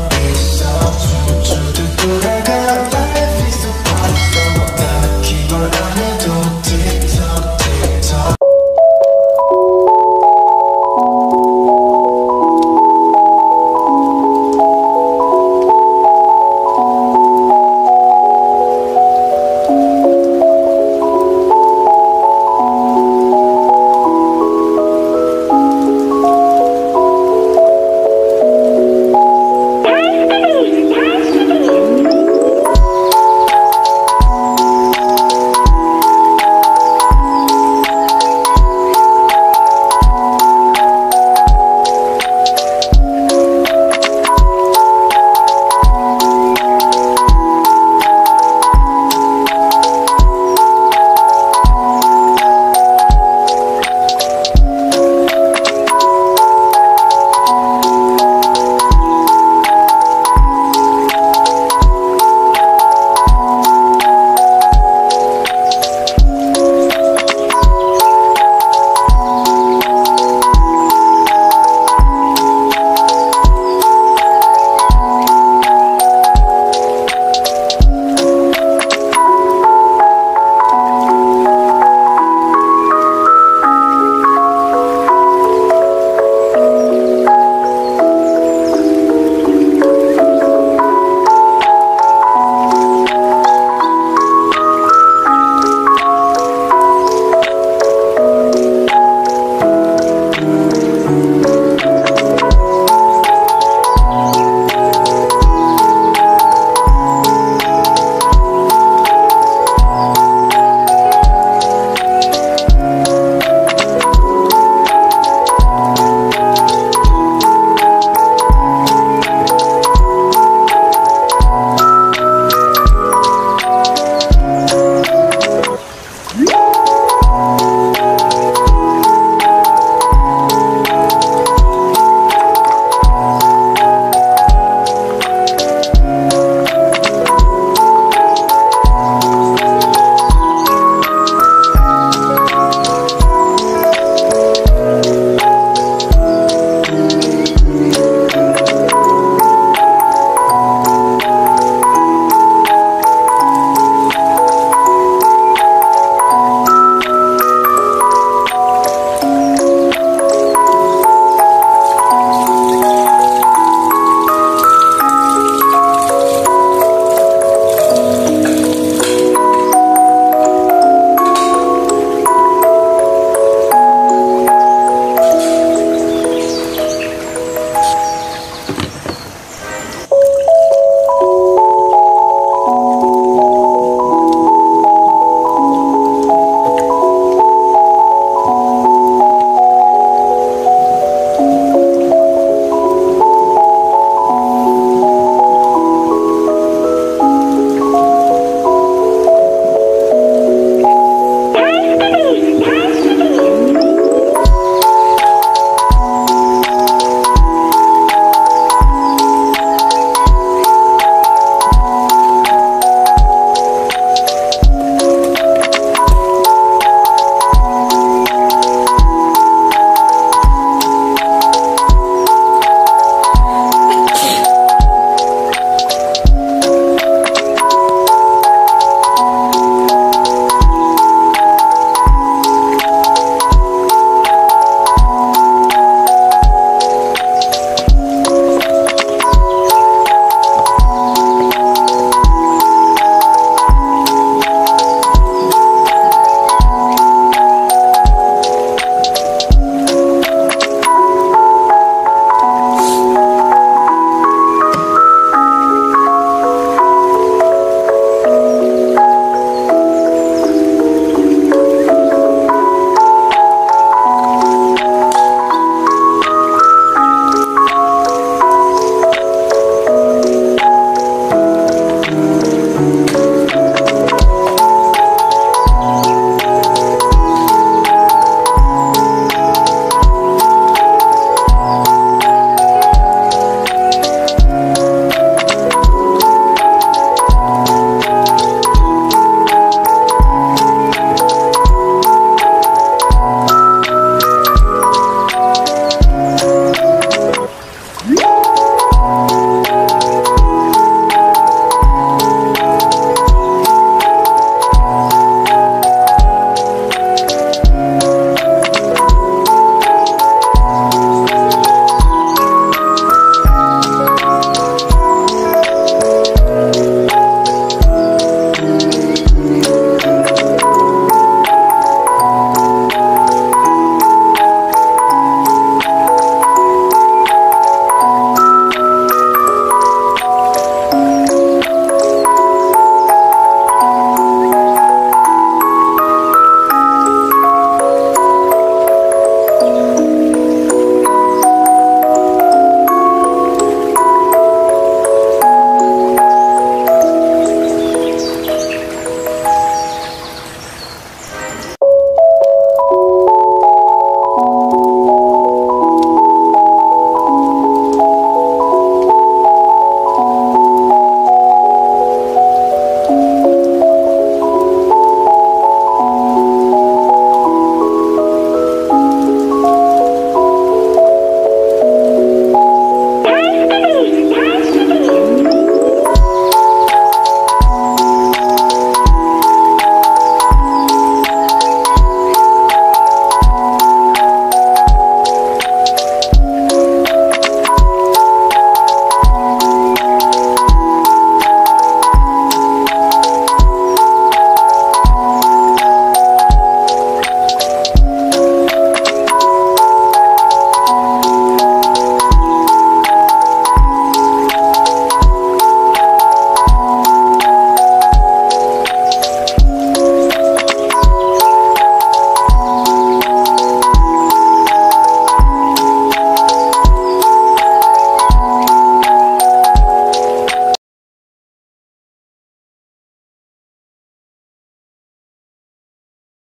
love.